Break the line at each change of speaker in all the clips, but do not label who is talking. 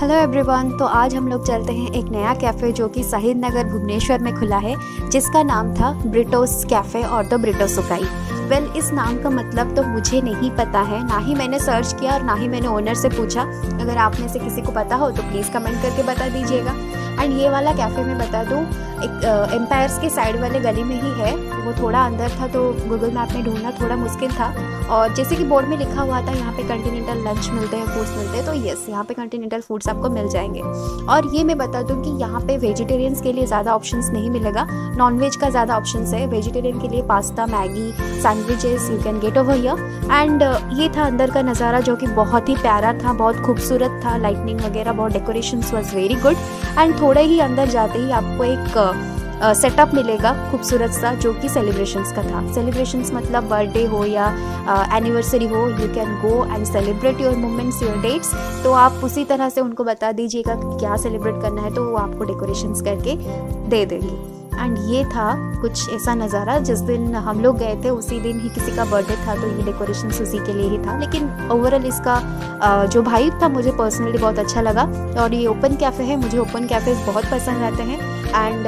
Hello everyone तो आज हम लोग चलते हैं एक नया कैफ़े जो कि शहीद नगर भुवनेश्वर में खुला है जिसका नाम था ब्रिटोस कैफ़े और द ब्रिटोसुकाई वेल well, इस नाम का मतलब तो मुझे नहीं पता है ना ही मैंने सर्च किया और ना ही मैंने ओनर से पूछा। अगर आप में से किसी को पता हो तो प्लीज़ कमेंट करके बता दीजिएगा। एंड ये वाला कैफ़े मैं बता दूँ, एक एम्पायर्स के साइड वाले गली में ही है। वो थोड़ा अंदर था तो गूगल मैप में ढूंढना थोड़ा मुश्किल था। और जैसे कि बोर्ड में लिखा हुआ था, यहाँ पे कंटिनेंटल लंच मिलते हैं फूड्स मिलते हैं तो यस यहाँ पे कंटिनेंटल फूड्स आपको मिल जाएँगे। और ये मैं बता दूँ कि यहाँ पे वेजिटेरियंस के लिए ज़्यादा ऑप्शंस नहीं मिलेगा। नॉन वेज का ज़्यादा ऑप्शन है। वेजिटेरियन के लिए pasta Maggi sandwiches you can get over here and ये था अंदर का नज़ारा जो कि बहुत ही प्यारा था, बहुत खूबसूरत था। लाइटनिंग वगैरह, बहुत decoration was very good and थोड़े ही अंदर जाते ही आपको एक सेटअप मिलेगा खूबसूरत सा, जो कि सेलिब्रेशंस का था। सेलिब्रेशंस मतलब बर्थडे हो या एनिवर्सरी हो you can go and celebrate your moments your dates तो आप उसी तरह से उनको बता दीजिएगा क्या सेलिब्रेट करना है तो वो आपको डेकोरेशंस करके दे देंगे। एंड ये था कुछ ऐसा नज़ारा, जिस दिन हम लोग गए थे, उसी दिन ही किसी का बर्थडे था तो ये डेकोरेशन उसी के लिए ही था। लेकिन ओवरऑल इसका जो भाई था, मुझे पर्सनली बहुत अच्छा लगा। और ये ओपन कैफ़े है, मुझे ओपन कैफ़ेज़ बहुत पसंद आते हैं। एंड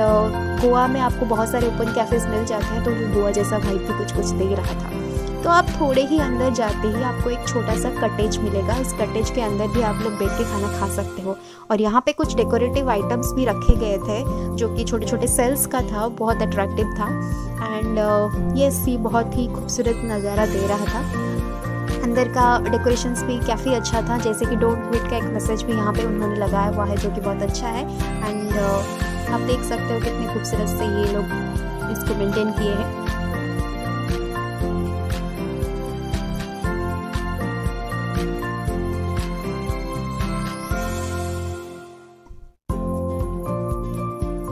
गोवा में आपको बहुत सारे ओपन कैफ़ेज़ मिल जाते हैं तो वो गोवा जैसा भाई भी कुछ कुछ दे रहा था। तो आप थोड़े ही अंदर जाते ही आपको एक छोटा सा कटेज मिलेगा। इस कटेज के अंदर भी आप लोग बैठ के खाना खा सकते हो। और यहाँ पे कुछ डेकोरेटिव आइटम्स भी रखे गए थे जो कि छोटे छोटे सेल्स का था बहुत अट्रैक्टिव था। एंड ये सी बहुत ही खूबसूरत नज़ारा दे रहा था। अंदर का डेकोरेशंस भी काफ़ी अच्छा था जैसे कि डोंट क्विट का एक मैसेज भी यहाँ पे उन्होंने लगाया हुआ है जो कि बहुत अच्छा है। एंड uh, आप देख सकते हो कितने खूबसूरत से ये लोग इसको मेंटेन किए हैं।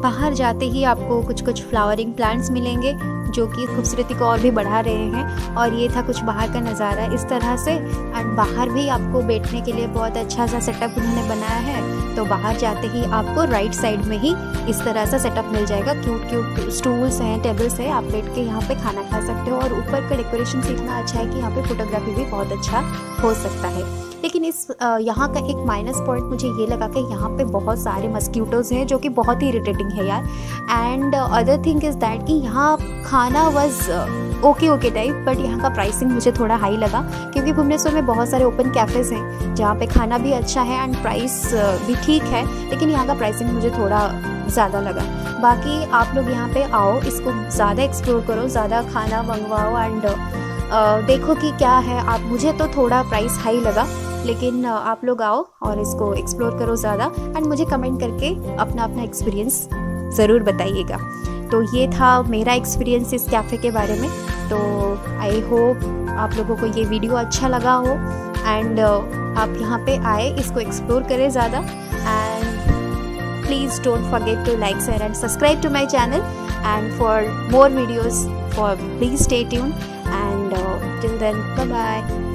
बाहर जाते ही आपको कुछ कुछ फ्लावरिंग प्लांट्स मिलेंगे। जो कि खूबसूरती को और भी बढ़ा रहे हैं और ये था कुछ बाहर का नज़ारा। इस तरह से एंड बाहर भी आपको बैठने के लिए बहुत अच्छा सा सेटअप उन्होंने बनाया है। तो बाहर जाते ही आपको राइट साइड में ही इस तरह सा सेटअप मिल जाएगा। क्यूट क्यूट स्टूल्स हैं टेबल्स हैं, आप बैठ के यहाँ पे खाना खा सकते हो और ऊपर का डेकोरेशन इतना अच्छा है कि यहाँ पे फोटोग्राफी भी बहुत अच्छा हो सकता है। लेकिन इस यहाँ का एक माइनस पॉइंट मुझे ये लगा कि यहाँ पे बहुत सारे मस्क्यूटोज़ हैं, जो कि बहुत ही इरिटेटिंग है यार। And other thing is that कि यहाँ खाना was okay okay type but यहाँ का प्राइसिंग मुझे थोड़ा हाई लगा, क्योंकि भुवनेश्वर में बहुत सारे ओपन कैफ़ेज़ हैं, जहाँ पे खाना भी अच्छा है एंड प्राइस भी ठीक है, लेकिन यहाँ का प्राइसिंग मुझे थोड़ा ज़्यादा लगा। बाकी आप लोग यहाँ पे आओ, इसको ज़्यादा एक्सप्लोर करो, ज़्यादा खाना मंगवाओ एंड देखो कि क्या है। आप, मुझे तो थोड़ा प्राइस हाई लगा, लेकिन आप लोग आओ और इसको एक्सप्लोर करो ज़्यादा एंड मुझे कमेंट करके अपना अपना एक्सपीरियंस ज़रूर बताइएगा। तो ये था मेरा एक्सपीरियंस इस कैफ़े के बारे में। तो आई होप आप लोगों को ये वीडियो अच्छा लगा हो एंड आप यहाँ पे आए, इसको एक्सप्लोर करें ज़्यादा। And please don't forget to like share and subscribe to my channel and for more videos for please stay tune and till then bye bye